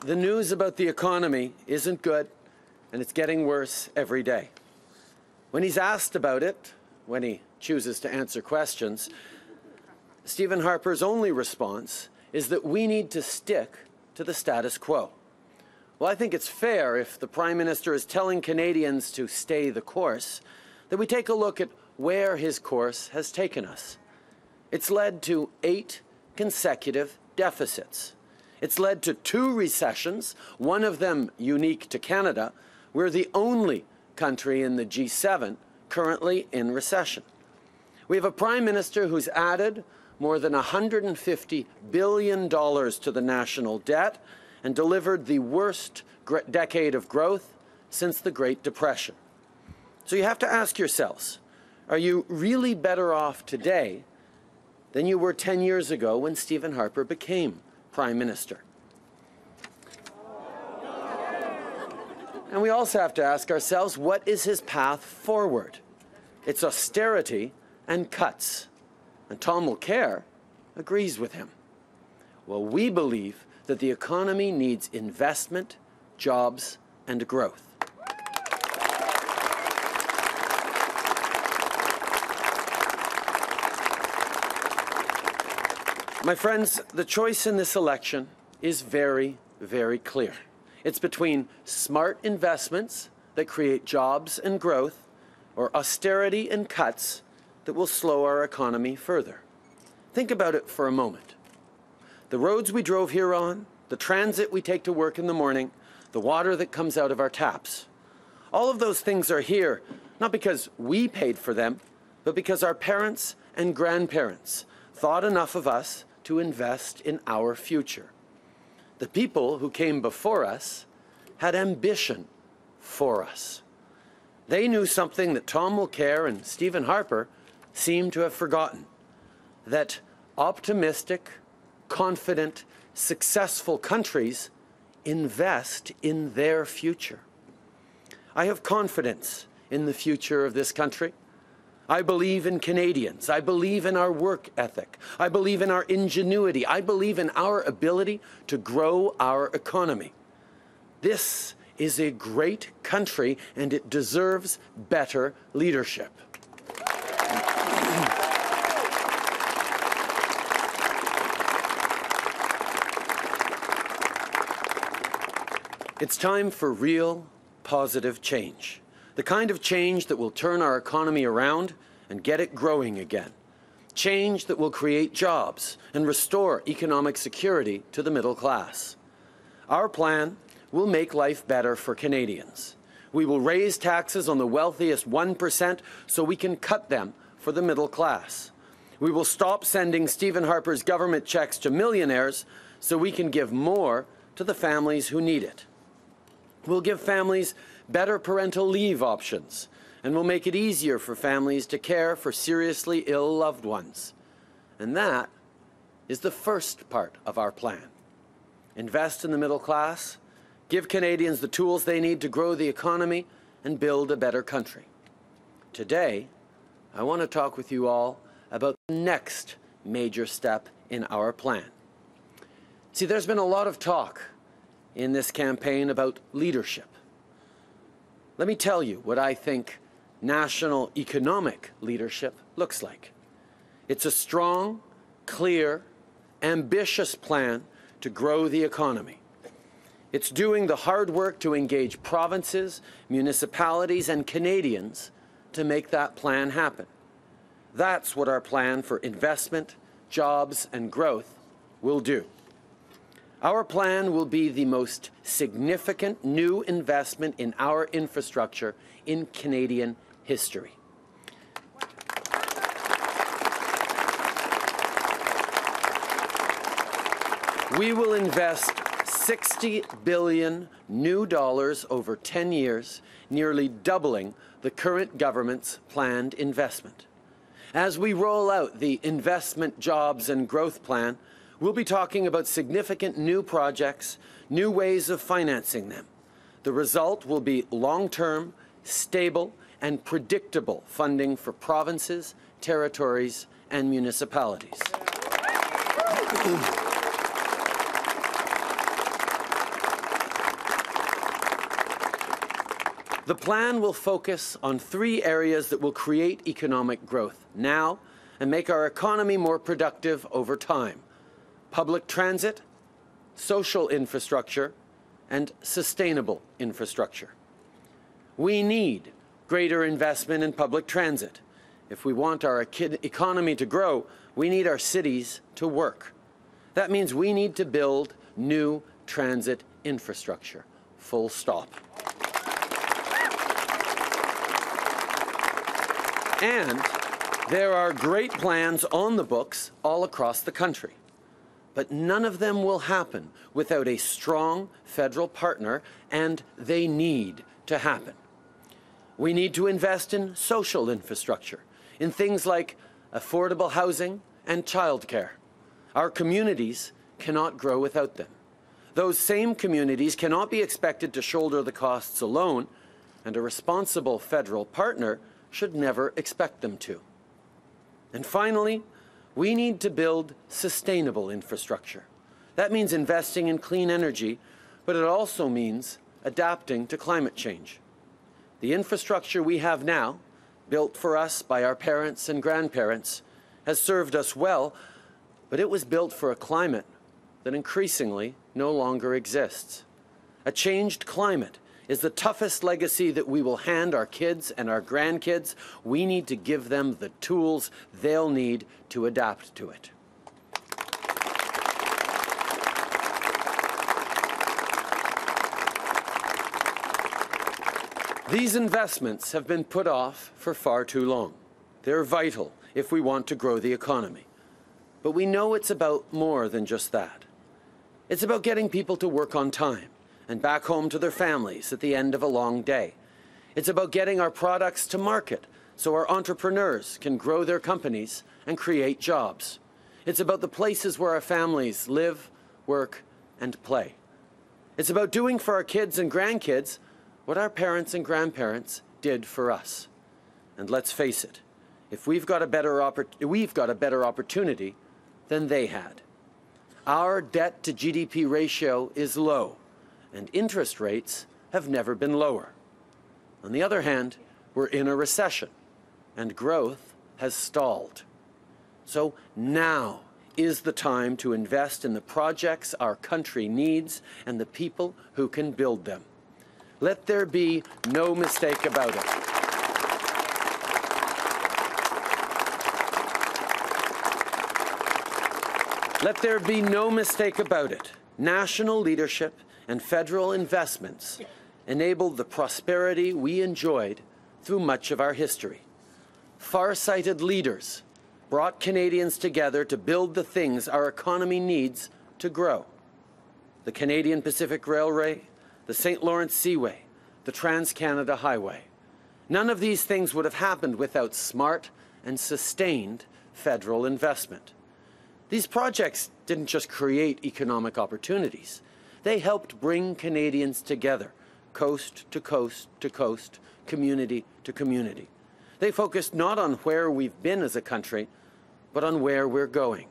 the news about the economy isn't good, and it's getting worse every day. When he's asked about it, when he chooses to answer questions, Stephen Harper's only response is that we need to stick to the status quo. Well, I think it's fair if the Prime Minister is telling Canadians to stay the course, that we take a look at where his course has taken us. It's led to eight consecutive deficits. It's led to two recessions, one of them unique to Canada. We're the only country in the G7 currently in recession. We have a Prime Minister who's added more than $150 billion to the national debt and delivered the worst decade of growth since the Great Depression. So you have to ask yourselves, are you really better off today than you were 10 years ago when Stephen Harper became Prime Minister? And we also have to ask ourselves, what is his path forward? It's austerity and cuts. And Tom Mulcair agrees with him. Well, we believe that the economy needs investment, jobs, and growth. My friends, the choice in this election is very, very clear. It's between smart investments that create jobs and growth or austerity and cuts that will slow our economy further. Think about it for a moment. The roads we drove here on, the transit we take to work in the morning, the water that comes out of our taps. All of those things are here not because we paid for them, but because our parents and grandparents thought enough of us to invest in our future. The people who came before us had ambition for us. They knew something that Tom Mulcair and Stephen Harper seem to have forgotten that optimistic, confident, successful countries invest in their future. I have confidence in the future of this country. I believe in Canadians. I believe in our work ethic. I believe in our ingenuity. I believe in our ability to grow our economy. This is a great country and it deserves better leadership. It's time for real, positive change. The kind of change that will turn our economy around and get it growing again. Change that will create jobs and restore economic security to the middle class. Our plan will make life better for Canadians. We will raise taxes on the wealthiest 1% so we can cut them for the middle class. We will stop sending Stephen Harper's government checks to millionaires so we can give more to the families who need it. We'll give families better parental leave options, and we'll make it easier for families to care for seriously ill loved ones. And that is the first part of our plan. Invest in the middle class, give Canadians the tools they need to grow the economy and build a better country. Today, I want to talk with you all about the next major step in our plan. See, there's been a lot of talk in this campaign about leadership. Let me tell you what I think national economic leadership looks like. It's a strong, clear, ambitious plan to grow the economy. It's doing the hard work to engage provinces, municipalities, and Canadians to make that plan happen. That's what our plan for investment, jobs, and growth will do. Our plan will be the most significant new investment in our infrastructure in Canadian history. We will invest 60 billion new dollars over 10 years, nearly doubling the current government's planned investment. As we roll out the Investment, Jobs and Growth Plan, We'll be talking about significant new projects, new ways of financing them. The result will be long-term, stable, and predictable funding for provinces, territories, and municipalities. The plan will focus on three areas that will create economic growth now and make our economy more productive over time public transit, social infrastructure, and sustainable infrastructure. We need greater investment in public transit. If we want our economy to grow, we need our cities to work. That means we need to build new transit infrastructure. Full stop. And there are great plans on the books all across the country. But none of them will happen without a strong federal partner, and they need to happen. We need to invest in social infrastructure, in things like affordable housing and childcare. Our communities cannot grow without them. Those same communities cannot be expected to shoulder the costs alone, and a responsible federal partner should never expect them to. And finally, we need to build sustainable infrastructure. That means investing in clean energy, but it also means adapting to climate change. The infrastructure we have now, built for us by our parents and grandparents, has served us well, but it was built for a climate that increasingly no longer exists. A changed climate is the toughest legacy that we will hand our kids and our grandkids. We need to give them the tools they'll need to adapt to it. These investments have been put off for far too long. They're vital if we want to grow the economy. But we know it's about more than just that. It's about getting people to work on time and back home to their families at the end of a long day. It's about getting our products to market so our entrepreneurs can grow their companies and create jobs. It's about the places where our families live, work, and play. It's about doing for our kids and grandkids what our parents and grandparents did for us. And let's face it, if we've got a better, we've got a better opportunity than they had. Our debt to GDP ratio is low and interest rates have never been lower. On the other hand, we're in a recession, and growth has stalled. So now is the time to invest in the projects our country needs and the people who can build them. Let there be no mistake about it. Let there be no mistake about it. National leadership and federal investments enabled the prosperity we enjoyed through much of our history. Far-sighted leaders brought Canadians together to build the things our economy needs to grow. The Canadian Pacific Railway, the St. Lawrence Seaway, the Trans-Canada Highway. None of these things would have happened without smart and sustained federal investment. These projects didn't just create economic opportunities. They helped bring Canadians together, coast to coast to coast, community to community. They focused not on where we've been as a country, but on where we're going.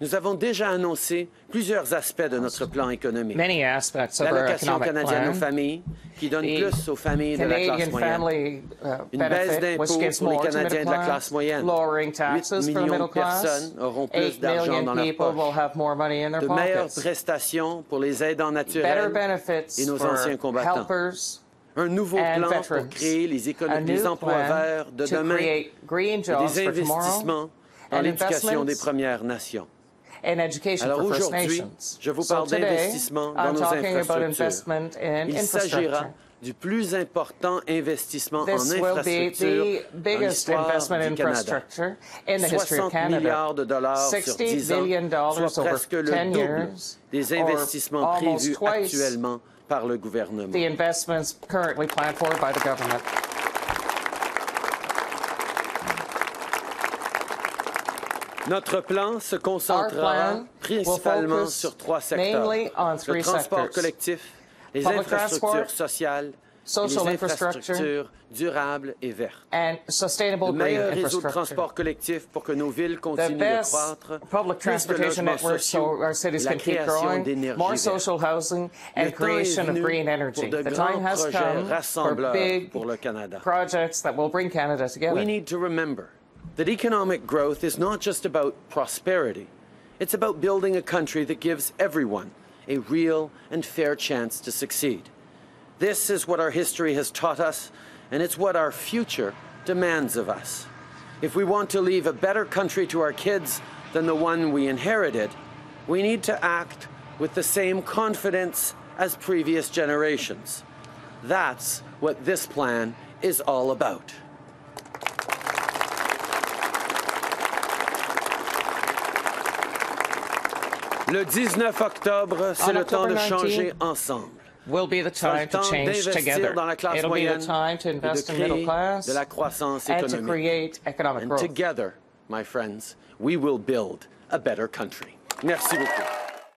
Nous avons déjà annoncé plusieurs aspects de notre plan économique. Economic canadienne aux familles, qui donne plus aux familles de la classe moyenne. Uh, Une baisse d'impôts pour les Canadiens de la classe moyenne. Lowering taxes 8 millions de personnes auront plus d'argent dans leur poche. De meilleures prestations pour les aidants naturels et nos anciens combattants. un nouveau plan pour créer les, emplois verts de demain et des investissements dans l'éducation des Premières Nations. And education Alors for First Nations. je vous So parle today, d'investissement dans I'm nos infrastructures. in Il s'agira du plus important investissement en This be infrastructure dans l'histoire du Canada. infrastructure in the history of 60 Canada. milliards de dollars sur 60 10 ans, billion dollars soit presque le 10 double des investissements prévus actuellement par le gouvernement. the investments currently planned for by the government. Notre plan se concentrera principalement sur trois secteurs. Le three transport sectors. collectif, les infrastructures sociales social les infrastructure, infrastructures durables et vertes. and sustainable Le meilleur réseau de transport collectif pour que nos villes continuent de croître, public plus de transportation logements networks so sociaux, our cities la can keep création growing, d'énergie more social housing, Le and temps est creation of venu green energy. The time has projets come for big pour le Canada. projects that will bring Canada together. We need to remember that economic growth is not just about prosperity. It's about building a country that gives everyone a real and fair chance to succeed. This is what our history has taught us, and it's what our future demands of us. If we want to leave a better country to our kids than the one we inherited, we need to act with the same confidence as previous generations. That's what this plan is all about. Le 19 octobre, c'est le temps de changer 19, ensemble. will be the C'est le time to temps change together. dans la classe It'll be moyenne the time to invest in middle créer class de la croissance and to économique. create economic And growth. together, my friends, we will build a better country. Merci beaucoup.